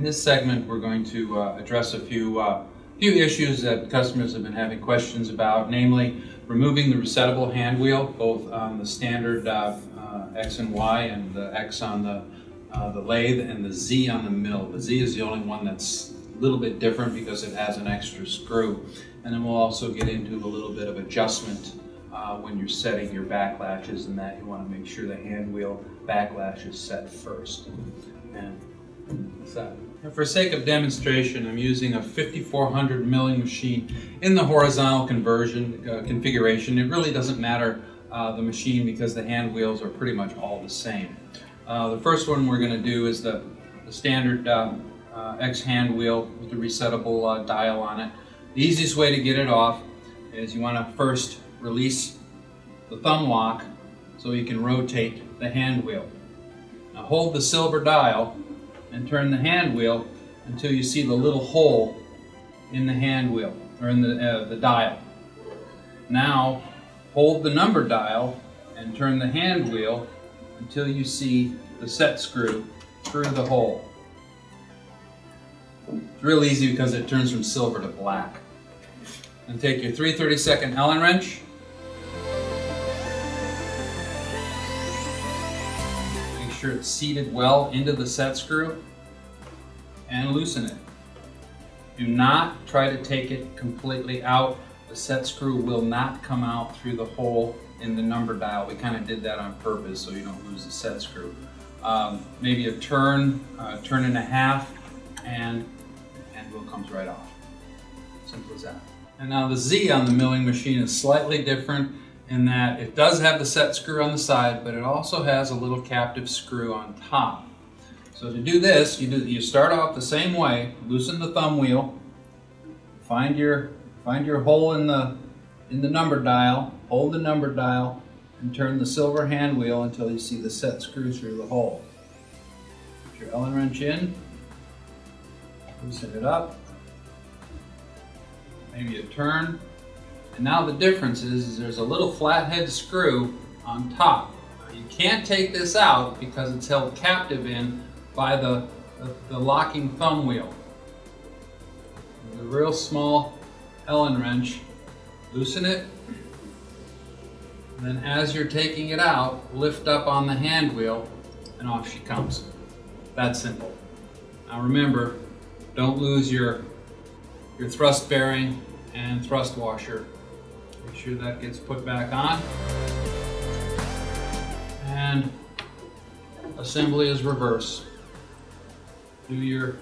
In this segment, we're going to uh, address a few, uh, few issues that customers have been having questions about, namely removing the resettable hand wheel, both on the standard uh, uh X and Y and the X on the, uh, the lathe and the Z on the mill. The Z is the only one that's a little bit different because it has an extra screw. And then we'll also get into a little bit of adjustment uh, when you're setting your backlashes and that you want to make sure the hand wheel backlash is set first. And so, for sake of demonstration, I'm using a 5400 milling machine in the horizontal conversion uh, configuration. It really doesn't matter uh, the machine because the hand wheels are pretty much all the same. Uh, the first one we're going to do is the, the standard uh, uh, X hand wheel with the resettable uh, dial on it. The easiest way to get it off is you want to first release the thumb lock so you can rotate the hand wheel. Now hold the silver dial and turn the hand wheel until you see the little hole in the hand wheel or in the, uh, the dial. Now hold the number dial and turn the hand wheel until you see the set screw through the hole. It's real easy because it turns from silver to black. And take your 332nd Allen wrench sure it's seated well into the set screw and loosen it. Do not try to take it completely out. The set screw will not come out through the hole in the number dial. We kind of did that on purpose so you don't lose the set screw. Um, maybe a turn, uh, turn and a half, and and wheel comes right off. Simple as that. And now the Z on the milling machine is slightly different in that it does have the set screw on the side, but it also has a little captive screw on top. So to do this, you, do, you start off the same way, loosen the thumb wheel, find your, find your hole in the, in the number dial, hold the number dial, and turn the silver hand wheel until you see the set screw through the hole. Put your Allen wrench in, loosen it up, maybe a turn, and now the difference is, is there's a little flathead screw on top. You can't take this out because it's held captive in by the, the, the locking thumb wheel. With a real small Allen wrench, loosen it, and then as you're taking it out, lift up on the hand wheel, and off she comes. That simple. Now remember, don't lose your, your thrust bearing and thrust washer Make sure that gets put back on. And assembly is reverse. Do your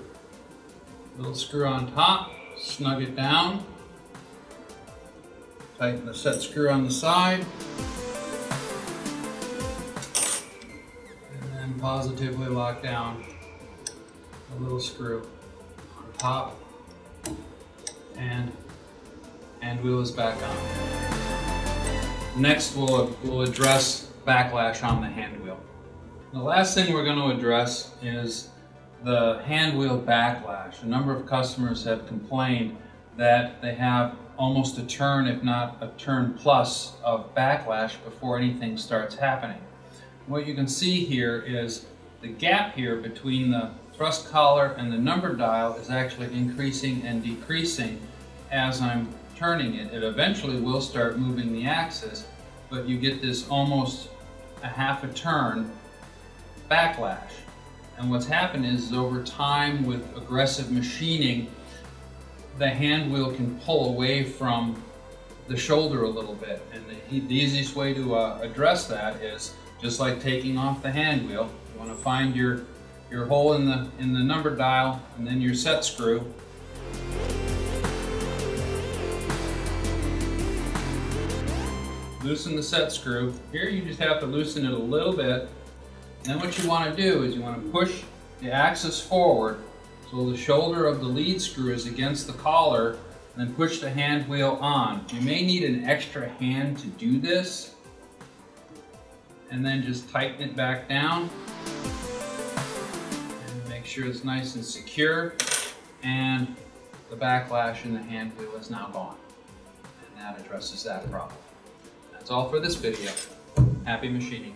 little screw on top, snug it down, tighten the set screw on the side, and then positively lock down the little screw on top and and wheel is back on. Next, we'll, we'll address backlash on the hand wheel. The last thing we're going to address is the hand wheel backlash. A number of customers have complained that they have almost a turn, if not a turn plus, of backlash before anything starts happening. What you can see here is the gap here between the thrust collar and the number dial is actually increasing and decreasing as I'm turning it, it eventually will start moving the axis, but you get this almost a half a turn backlash. And what's happened is, is over time with aggressive machining, the hand wheel can pull away from the shoulder a little bit. And the, the easiest way to uh, address that is just like taking off the hand wheel. You want to find your, your hole in the, in the number dial and then your set screw loosen the set screw. Here you just have to loosen it a little bit. Then what you want to do is you want to push the axis forward so the shoulder of the lead screw is against the collar and then push the hand wheel on. You may need an extra hand to do this and then just tighten it back down and make sure it's nice and secure and the backlash in the hand wheel is now gone and that addresses that problem. That's all for this video. Happy machining.